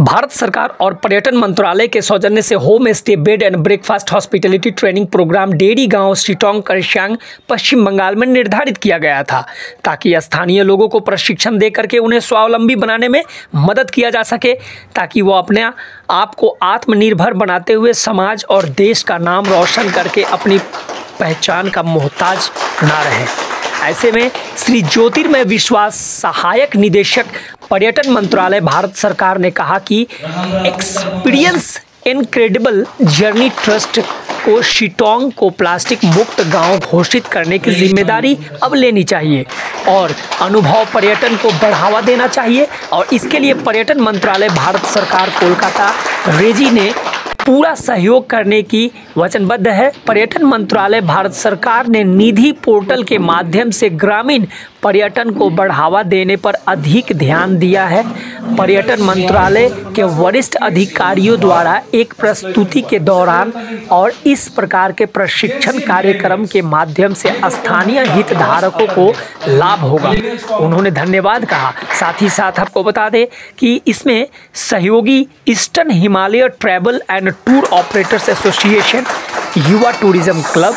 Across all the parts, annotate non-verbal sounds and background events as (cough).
भारत सरकार और पर्यटन मंत्रालय के सौजन्य से home stay, bed and breakfast hospitality training programme dairy गाँव सिटोंग करश्यांग, पश्चिम बंगाल में निर्धारित किया गया था, ताकि स्थानीय लोगों को प्रशिक्षण दे करके उन्हें स्वावलंबी बनाने में मदद किया जा सके, ताकि वो अपने आप को आत्मनिर्भर बनाते हुए समाज और देश का नाम रोशन करके अपनी पहचान का मोहताज ना रहे। ऐसे में श्री ज्योतिर्मय विश्वास सहायक निदेशक पर्यटन मंत्रालय, भारत सरकार ने कहा कि एक्सपीरियंस इनक्रेडिबल जर्नी ट्रस्ट को शिटोंग को प्लास्टिक मुक्त गाँव घोषित करने की ज़िम्मेदारी अब लेनी चाहिए और अनुभव पर्यटन को बढ़ावा देना चाहिए और इसके लिए पर्यटन मंत्रालय, भारत सरकार, कोलकाता रेजी ने पूरा सहयोग करने की वचनबद्ध है। पर्यटन मंत्रालय, भारत सरकार ने निधि पोर्टल के माध्यम से ग्रामीण पर्यटन को बढ़ावा देने पर अधिक ध्यान दिया है। पर्यटन मंत्रालय के वरिष्ठ अधिकारियों द्वारा एक प्रस्तुति के दौरान और इस प्रकार के प्रशिक्षण कार्यक्रम के माध्यम से स्थानीय हितधारकों को लाभ होगा। उन्होंने धन्यवाद कहा। साथ ही साथ आपको बता दें कि इसमें सहयोगी eastern Himalaya travel and tour operators association, युवा tourism club,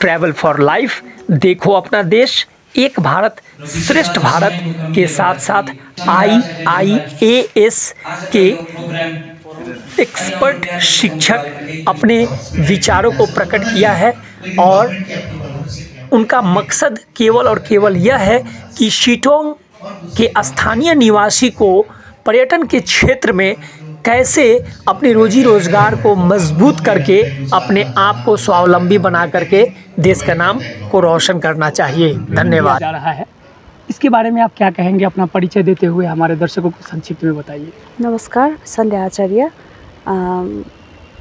travel for life, देखो अपना देश एक भारत श्रेष्ठ भारत के साथ साथ आई आई ए एस के एक्सपर्ट शिक्षक अपने विचारों को प्रकट किया है और उनका मकसद केवल और केवल यह है कि शीटोंग के स्थानीय निवासी को पर्यटन के क्षेत्र में कैसे अपने रोजी रोज़गार को मज़बूत करके अपने आप को स्वावलंबी बना करके देश का नाम को रोशन करना चाहिए। धन्यवाद। जा रहा है। इसके बारे में आप क्या कहेंगे अपना परिचय देते हुए हमारे दर्शकों को संक्षिप्त में बताइए। नमस्कार Sandhya Acharya.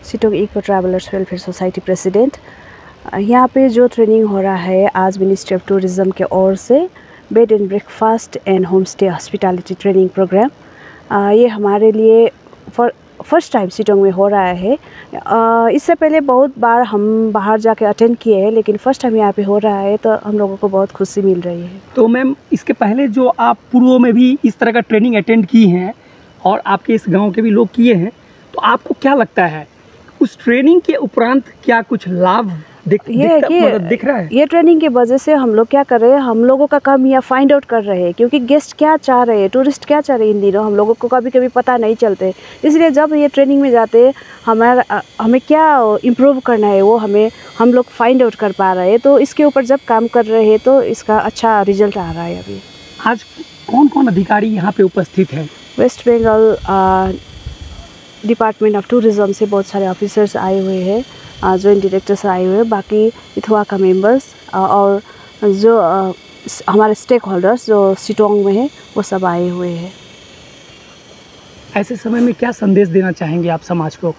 Sittong eco travellers welfare society president. यहाँ पे जो ट्रेनिंग हो रहा है आज मिनिस्ट्री ऑफ़ टूरिज़्म के ओर से bed and breakfast and home stay hospitality training programme. ये हमारे लिए फ़र्स्ट टाइम सिटोंग में हो रहा है। इससे पहले बहुत बार हम बाहर जाके अटेंड किए हैं, लेकिन फ़र्स्ट टाइम यहाँ पे हो रहा है तो हम लोगों को बहुत खुशी मिल रही है। तो मैम, इसके पहले जो आप पूर्व में भी इस तरह का ट्रेनिंग अटेंड की हैं, और आपके इस गाँव के भी लोग किए हैं तो आपको क्या लगता है, उस ट्रेनिंग के उपरांत क्या कुछ लाभ दिख, ये दिख, कि मतलब दिख रहा है। ये ट्रेनिंग की वजह से हम लोग क्या कर रहे हैं हम लोगों का काम यहाँ फाइंड आउट कर रहे हैं क्योंकि गेस्ट क्या चाह रहे हैं टूरिस्ट क्या चाह रहे हैं इन दिनों हम लोगों को कभी कभी पता नहीं चलते। इसलिए जब ये ट्रेनिंग में जाते हमारा हमें क्या इम्प्रूव करना है वो हमें हम लोग फाइंड आउट कर पा रहे हैं। तो इसके ऊपर जब काम कर रहे हैं तो इसका अच्छा रिज़ल्ट आ रहा है अभी। आज कौन कौन अधिकारी यहाँ पे उपस्थित हैं? West Bengal department of tourism से बहुत सारे ऑफिसर्स आए हुए हैं। जॉइंट डायरेक्टर्स आए हुए बाकी इथवा का मेंबर्स और जो हमारे स्टेक होल्डर्स जो सिटोंग में हैं वो सब आए हुए हैं। ऐसे समय में क्या संदेश देना चाहेंगे आप समाज को?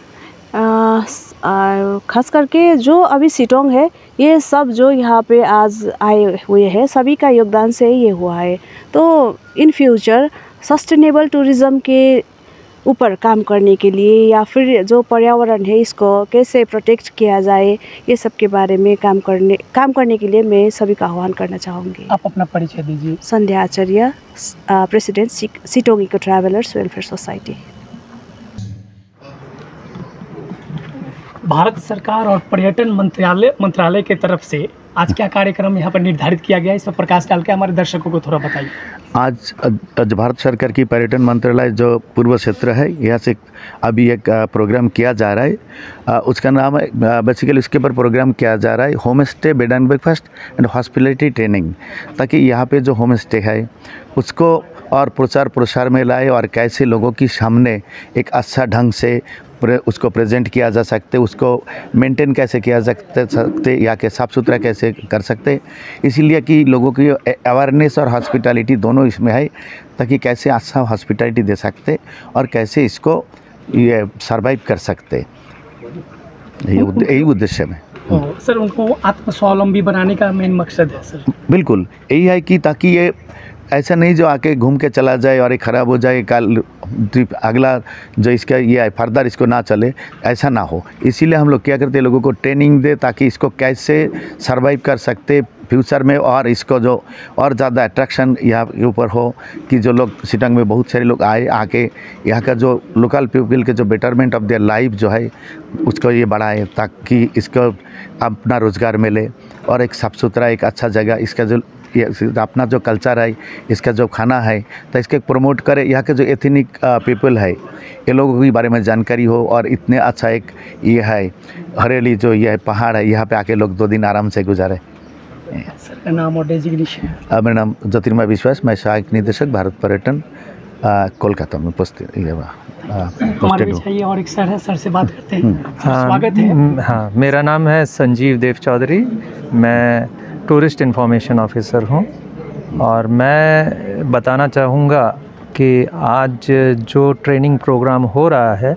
खास करके जो अभी सिटोंग है ये सब जो यहाँ पे आज आए हुए हैं सभी का योगदान से ये हुआ है। तो इन फ्यूचर सस्टेनेबल टूरिज़्म के ऊपर काम करने के लिए या फिर जो पर्यावरण है इसको कैसे प्रोटेक्ट किया जाए ये सब के बारे में काम करने काम करने के लिए मैं सभी का आह्वान करना चाहूँगी। आप अपना परिचय दीजिए। संध्या आचार्य प्रेसिडेंट सिटोंगी को ट्रैवलर्स वेलफेयर सोसाइटी भारत सरकार और पर्यटन मंत्रालय मंत्रालय के तरफ़ से आज क्या कार्यक्रम यहाँ पर निर्धारित किया गया इस पर प्रकाश डाल के हमारे दर्शकों को थोड़ा बताइए। आज आज भारत सरकार की पर्यटन मंत्रालय जो पूर्व क्षेत्र है, यहाँ से अभी एक प्रोग्राम किया जा रहा है। उसका नाम है बेसिकली उसके ऊपर प्रोग्राम किया जा रहा है home stay bed and breakfast and hospitality training ताकि यहाँ पे जो होम स्टे है, उसको और प्रचार प्रसार में लाए और कैसे लोगों के सामने एक अच्छा ढंग से उसको प्रेजेंट किया जा सकते उसको मेंटेन कैसे किया जा सकते या के साफ़ सुथरा कैसे कर सकते। इसीलिए कि लोगों की अवेयरनेस और हॉस्पिटलिटी दोनों इसमें है ताकि कैसे अच्छा हॉस्पिटलिटी दे सकते और कैसे इसको ये सर्वाइव कर सकते। यही उद्देश्य में सर उनको आत्मस्वावलंबी बनाने का मेन मकसद है सर। बिल्कुल यही है कि ताकि ये ऐसा नहीं जो आके घूम के चला जाए और ये ख़राब हो जाए, कल अगला जो इसका ये है फर्दर इसको ना चले, ऐसा ना हो। इसीलिए हम लोग क्या करते हैं, लोगों को ट्रेनिंग दे ताकि इसको कैसे सर्वाइव कर सकते फ्यूचर में और इसको जो और ज़्यादा अट्रैक्शन यहाँ के ऊपर हो कि जो लोग सिटंग में बहुत सारे लोग आए, आके यहाँ का जो लोकल पीपल के जो बेटरमेंट ऑफ़ देयर लाइफ जो है, उसको ये बढ़ाए ताकि इसको अपना रोज़गार मिले और एक साफ़ सुथरा एक अच्छा जगह, इसका जो अपना जो कल्चर है इसका जो खाना है तो इसके प्रमोट करे। यहाँ के जो एथनिक पीपल है ये लोगों के बारे में जानकारी हो और इतने अच्छा एक ये है हरेली जो ये है पहाड़ है यहाँ पे आके लोग दो दिन आराम से गुजारे। सर का नाम और डेजिग्नेशन मेरा नाम ज्योतिर्मय विश्वास मैं सहायक निदेशक भारत पर्यटन कोलकाता में उपस्थित हमारे ये और एक सर है सर से बात करते हैं। हाँ, स्वागत है। हाँ मेरा नाम है संजीव देव चौधरी मैं टूरिस्ट इन्फॉर्मेशन ऑफिसर हूँ। और मैं बताना चाहूँगा कि आज जो ट्रेनिंग प्रोग्राम हो रहा है,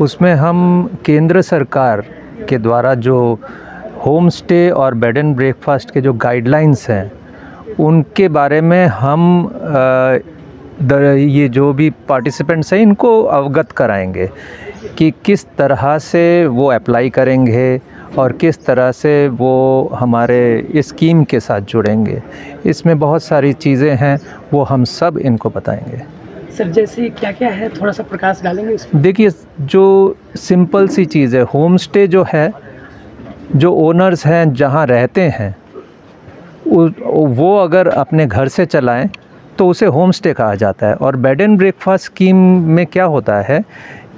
उसमें हम केंद्र सरकार के द्वारा जो होम स्टे और बेड एंड ब्रेकफास्ट के जो गाइडलाइंस हैं, उनके बारे में हम द- ये जो भी पार्टिसिपेंट्स हैं, इनको अवगत कराएँगे कि किस तरह से वो अप्लाई करेंगे और किस तरह से वो हमारे स्कीम के साथ जुड़ेंगे। इसमें बहुत सारी चीज़ें हैं वो हम सब इनको बताएँगे। सर जैसे क्या क्या है? थोड़ा सा प्रकाश डालेंगे देखिए जो सिंपल सी चीज़ है होम स्टे जो है जो ओनर्स हैं जहाँ रहते हैं वो अगर अपने घर से चलाएँ तो उसे होम स्टे कहा जाता है। और बेड एंड ब्रेकफास्ट स्कीम में क्या होता है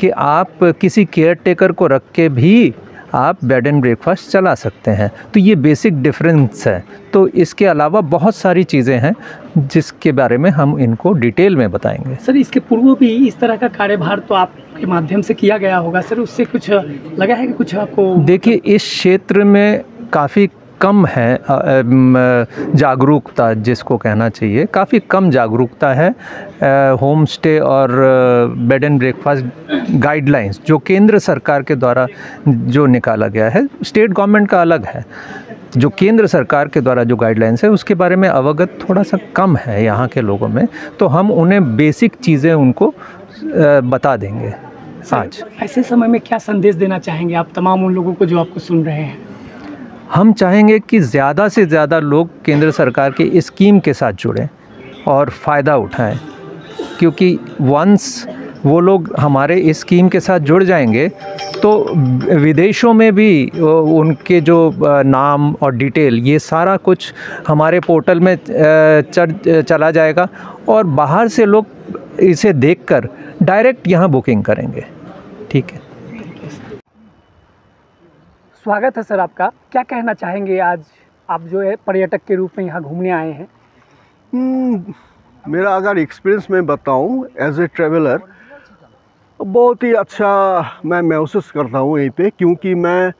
कि आप किसी केयर टेकर को रख के भी आप बेड एंड ब्रेकफास्ट चला सकते हैं। तो ये बेसिक डिफरेंस है। तो इसके अलावा बहुत सारी चीज़ें हैं जिसके बारे में हम इनको डिटेल में बताएँगे। सर इसके पूर्व भी इस तरह का कार्यभार तो आपके माध्यम से किया गया होगा। सर उससे कुछ लगा है कि कुछ आपको देखिए इस क्षेत्र में काफ़ी कम है जागरूकता जिसको कहना चाहिए। काफ़ी कम जागरूकता है होम स्टे और बेड एंड ब्रेकफास्ट गाइडलाइंस जो केंद्र सरकार के द्वारा जो निकाला गया है स्टेट गवर्नमेंट का अलग है। जो केंद्र सरकार के द्वारा जो गाइडलाइंस है उसके बारे में अवगत थोड़ा सा कम है यहाँ के लोगों में तो हम उन्हें बेसिक चीज़ें उनको बता देंगे। आज। ऐसे समय में क्या संदेश देना चाहेंगे आप तमाम उन लोगों को जो आपको सुन रहे हैं? हम चाहेंगे कि ज़्यादा से ज़्यादा लोग केंद्र सरकार के स्कीम के साथ जुड़ें और फ़ायदा उठाएँ, क्योंकि वंस वो लोग हमारे इस स्कीम के साथ जुड़ जाएँगे तो विदेशों में भी उनके जो नाम और डिटेल ये सारा कुछ हमारे पोर्टल में चला जाएगा और बाहर से लोग इसे देखकर डायरेक्ट यहाँ बुकिंग करेंगे। ठीक है? स्वागत है सर आपका। क्या कहना चाहेंगे आज? आप जो है पर्यटक के रूप में यहाँ घूमने आए हैं। हम्म, मेरा अगर एक्सपीरियंस मैं बताऊँ एज ए ट्रेवलर बहुत ही अच्छा मैं महसूस करता हूँ यहीं पे क्योंकि मैं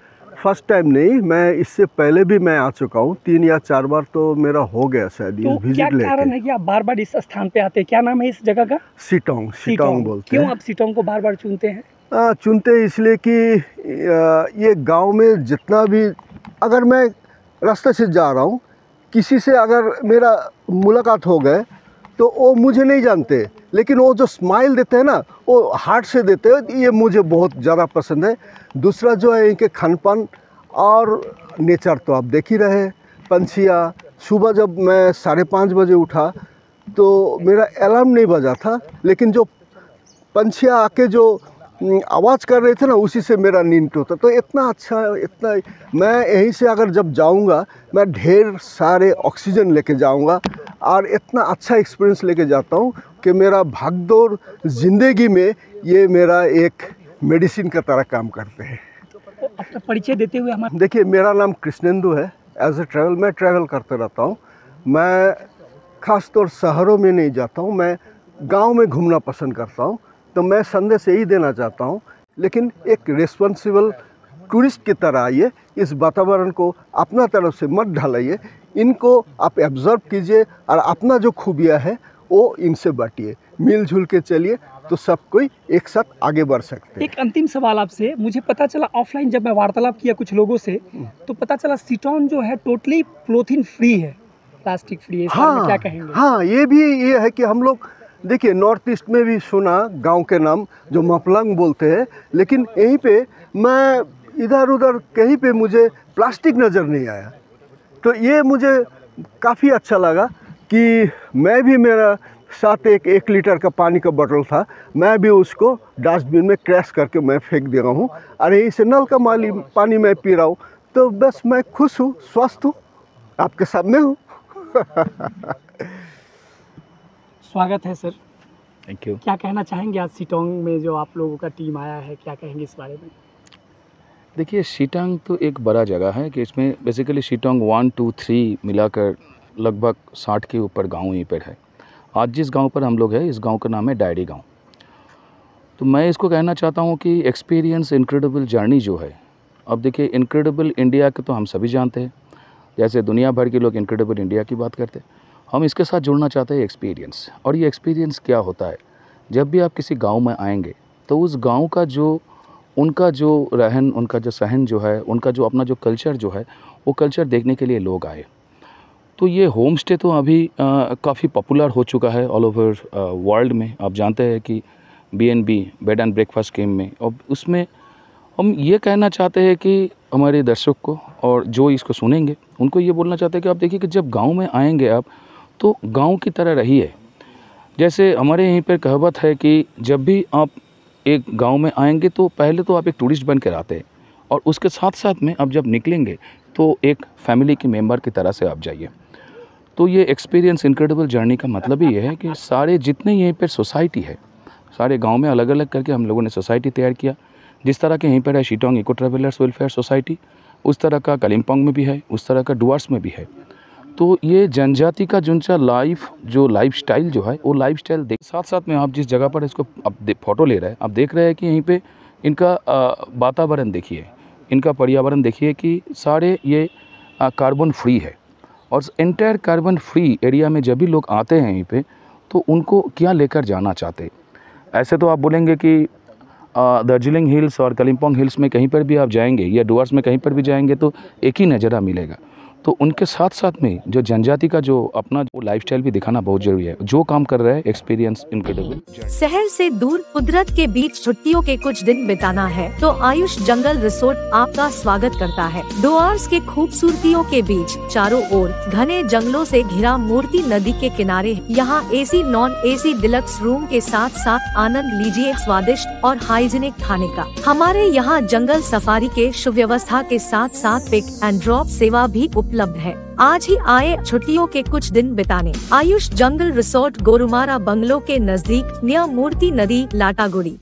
फ़र्स्ट टाइम नहीं मैं इससे पहले भी मैं आ चुका हूँ। तीन या चार बार तो मेरा हो गया शायद तो ये क्या कारण है कि आप बार बार इस स्थान पे आते हैं? क्या नाम है इस जगह का? सिटोंग सिटोंग बोलते क्यों हैं। आप सीटोंग को बार बार चुनते हैं? चुनते इसलिए कि ये गाँव में जितना भी, अगर मैं रास्ते से जा रहा हूँ, किसी से अगर मेरा मुलाकात हो गए तो वो मुझे नहीं जानते। लेकिन वो जो स्माइल देते हैं ना, वो हार्ट से देते हैं, ये मुझे बहुत ज़्यादा पसंद है। दूसरा जो है, इनके खान पान और नेचर तो आप देख ही रहे पंछियाँ, सुबह जब मैं साढ़े पाँच बजे उठा तो मेरा अलार्म नहीं बजा था, लेकिन जो पंछियाँ आके जो आवाज़ कर रहे थे ना उसी से मेरा नींद टूटा तो इतना अच्छा इतना मैं यहीं से अगर जब जाऊँगा मैं ढेर सारे ऑक्सीजन लेके जाऊँगा और इतना अच्छा एक्सपीरियंस लेके जाता हूँ कि मेरा भागदौड़ ज़िंदगी में ये मेरा एक मेडिसिन का तरह काम करते हैं। तो अपना परिचय देते हुए हमारे देखिए मेरा नाम कृष्णेंदु है। एज ए ट्रैवल मैं ट्रैवल करते रहता हूँ। मैं ख़ास तौर शहरों में नहीं जाता हूँ मैं गाँव में घूमना पसंद करता हूँ। तो मैं संदेश यही देना चाहता हूँ लेकिन एक रिस्पॉन्सिबल टूरिस्ट की तरह आइए इस वातावरण को अपना तरफ़ से मत ढालाइए इनको आप एब्जर्व कीजिए और अपना जो खूबियाँ है वो इनसे बांटिए। मिलजुल के चलिए तो सब कोई एक साथ आगे बढ़ सकते हैं। एक अंतिम सवाल आपसे मुझे पता चला ऑफलाइन जब मैं वार्तालाप किया कुछ लोगों से तो पता चला सीटॉन जो है टोटली प्लोथिन फ्री है प्लास्टिक फ्री है में क्या कहेंगे? हाँ ये भी ये है कि हम लोग देखिए नॉर्थ ईस्ट में भी सुना गाँव के नाम, जो मफलंग बोलते हैं, लेकिन यहीं पे मैं इधर उधर कहीं पे मुझे प्लास्टिक नज़र नहीं आया। तो ये मुझे काफ़ी अच्छा लगा कि मैं भी मेरा साथ एक एक लीटर का पानी का बोतल था, मैं भी उसको डस्टबिन में क्रैश करके मैं फेंक दे रहा हूँ। और यहीं से नल का माली, पानी मैं पी रहा हूँ तो बस मैं खुश हूँ, स्वस्थ हूँ, आपके सामने हूँ। (laughs) स्वागत है सर। थैंक यू क्या कहना चाहेंगे आज सिटोंग में जो आप लोगों का टीम आया है? क्या कहेंगे इस बारे में? देखिए शिटांग तो एक बड़ा जगह है कि इसमें basically Sittong one two three मिलाकर लगभग साठ के ऊपर गाँव यहीं पर है। आज जिस गाँव पर हम लोग हैं इस गाँव का नाम है डायरी गाँव। तो मैं इसको कहना चाहता हूँ कि एक्सपीरियंस इनक्रेडिबल जर्नी जो है अब देखिए इनक्रेडिबल इंडिया के तो हम सभी जानते हैं। जैसे दुनिया भर के लोग इनक्रेडिबल इंडिया की बात करते हैं। हम इसके साथ जुड़ना चाहते हैं एक्सपीरियंस और ये एक्सपीरियंस क्या होता है? जब भी आप किसी गाँव में आएँगे तो उस गाँव का जो, उनका जो रहन, उनका जो सहन जो है, उनका जो अपना जो कल्चर जो है, वो कल्चर देखने के लिए लोग आए। तो ये होम स्टे तो अभी काफ़ी पॉपुलर हो चुका है ऑल ओवर वर्ल्ड में। आप जानते हैं कि B N B bed and breakfast scheme में। और उसमें हम ये कहना चाहते हैं कि हमारे दर्शक को और जो इसको सुनेंगे, उनको ये बोलना चाहते हैं कि आप देखिए कि जब गाँव में आएँगे आप तो गाँव की तरह रही है। जैसे हमारे यहीं पर कहावत है कि जब भी आप एक गाँव में आएँगे तो पहले तो आप एक टूरिस्ट बन कर आते हैं और उसके साथ साथ में आप जब निकलेंगे तो एक फैमिली के मेंबर की तरह से आप जाइए। तो ये एक्सपीरियंस इनक्रेडिबल जर्नी का मतलब ही है कि सारे जितने यहीं पर सोसाइटी है, सारे गाँव में अलग अलग करके हम लोगों ने सोसाइटी तैयार किया। जिस तरह के यहीं पर है Sittong eco travellers welfare society उस तरह का कलिम्पोंग में भी है, उस तरह का डुआर्स में भी है। तो ये जनजाति का जुनचा लाइफ जो लाइफ स्टाइल जो है, वो लाइफ स्टाइल देख साथ साथ में आप जिस जगह पर इसको अब फ़ोटो ले रहे हैं, आप देख रहे हैं कि यहीं पे इनका वातावरण देखिए, इनका पर्यावरण देखिए कि सारे ये कार्बन फ्री है। और इंटायर कार्बन फ्री एरिया में जब भी लोग आते हैं यहीं पे तो उनको क्या लेकर जाना चाहते? ऐसे तो आप बोलेंगे कि दार्जिलिंग हिल्स और कलिम्पोंग हिल्स में कहीं पर भी आप जाएँगे या डुअर्स में कहीं पर भी जाएँगे तो एक ही नज़ारा मिलेगा। तो उनके साथ साथ में जो जनजाति का जो अपना जो लाइफस्टाइल भी दिखाना बहुत ज़रूरी है। जो काम कर रहे हैं एक्सपीरियंस इनक्रेडिबल शहर से दूर कुदरत के बीच छुट्टियों के कुछ दिन बिताना है तो आयुष जंगल रिसोर्ट आपका स्वागत करता है। डोआर्स के खूबसूरतियों के बीच चारों ओर घने जंगलों से घिरा मूर्ति नदी के किनारे यहाँ AC non AC deluxe room के साथ साथ आनंद लीजिए स्वादिष्ट और हाइजीनिक खाने का। हमारे यहाँ जंगल सफारी के सुव्यवस्था के साथ साथ पिक एंड ड्रॉप सेवा भी उपलब्ध है। आज ही आए छुट्टियों के कुछ दिन बिताने। Ayush jungle resort, Gorumara bungalow के नज़दीक निया मूर्ति नदी, लाटागुड़ी।